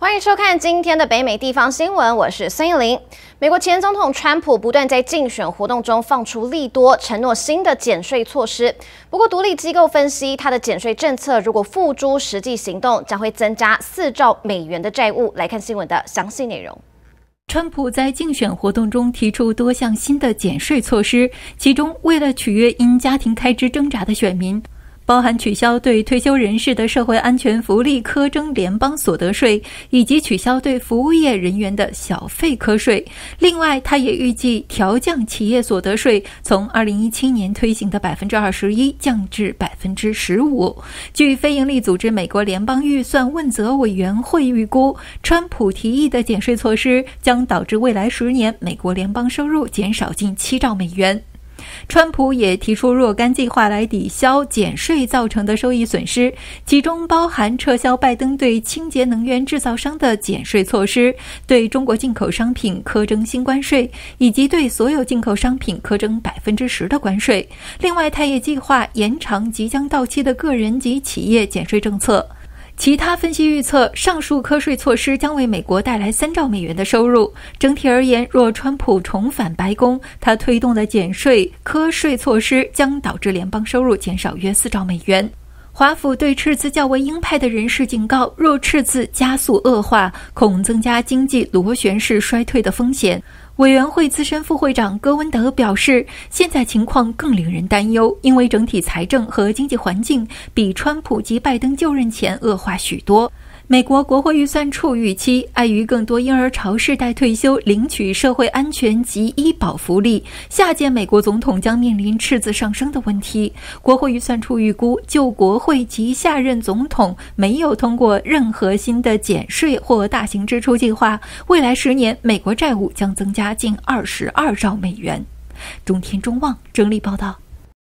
欢迎收看今天的北美地方新闻，我是孙艺林。美国前总统川普不断在竞选活动中放出利多，承诺新的减税措施。不过，独立机构分析，他的减税政策如果付诸实际行动，将会增加四兆美元的债务。来看新闻的详细内容。川普在竞选活动中提出多项新的减税措施，其中为了取悦因家庭开支挣扎的选民。包含取消对退休人士的社会安全福利苛征联邦所得税，以及取消对服务业人员的小费课税。另外，他也预计调降企业所得税，从二零一七年推行的百分之二十一降至百分之十五。据非营利组织美国联邦预算问责委员会预估，川普提议的减税措施将导致未来十年美国联邦收入减少近七兆美元。川普也提出若干计划来抵消减税造成的收益损失，其中包含撤销拜登对清洁能源制造商的减税措施，对中国进口商品苛征新关税，以及对所有进口商品苛征百分之十的关税。另外，他也计划延长即将到期的个人及企业减税政策。其他分析预测，上述课税措施将为美国带来三兆美元的收入。整体而言，若川普重返白宫，他推动的减税课税措施将导致联邦收入减少约四兆美元。华府对赤字较为鹰派的人士警告，若赤字加速恶化，恐增加经济螺旋式衰退的风险。委员会资深副会长戈温德表示，现在情况更令人担忧，因为整体财政和经济环境比川普及拜登就任前恶化许多。美国国会预算处预期，碍于更多婴儿潮世代退休领取社会安全及医保福利，下届美国总统将面临赤字上升的问题。国会预算处预估，就国会及下任总统没有通过任何新的减税或大型支出计划，未来十年美国债务将增加近二十二兆美元。中天中望整理报道。